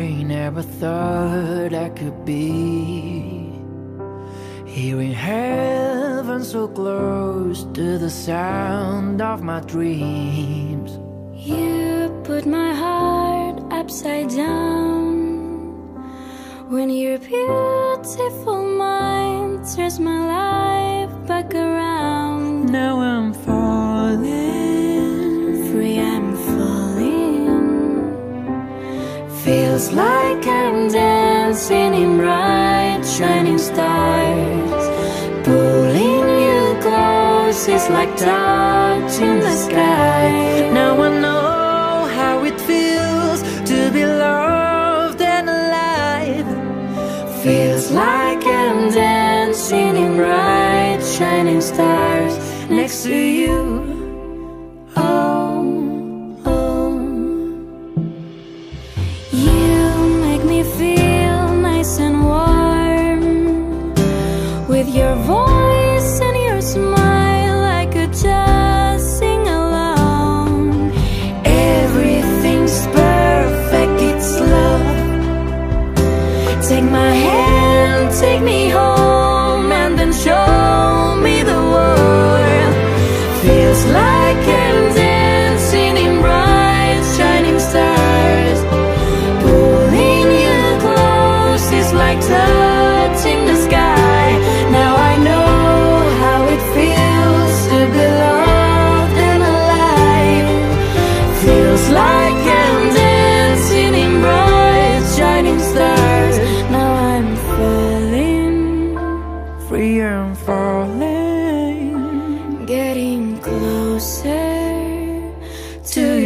Never thought I could be Here in heaven so close to the sound of my dreams. You put my heart upside down. When your beautiful mind turns my life Feels like I'm dancing in bright shining stars. Pulling you close is like touching the sky. Now I know how it feels to be loved and alive. Feels like I'm dancing in bright shining stars Next to you Feels like I'm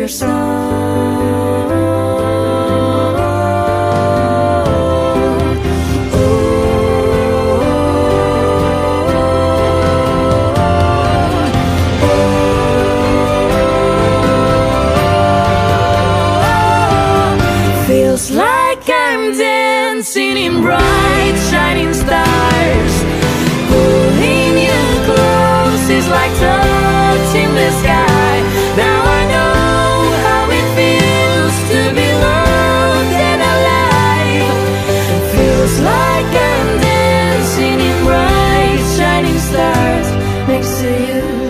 your soul Feels like I'm dancing in bright shining stars. Pulling you close is like touching the sky to you.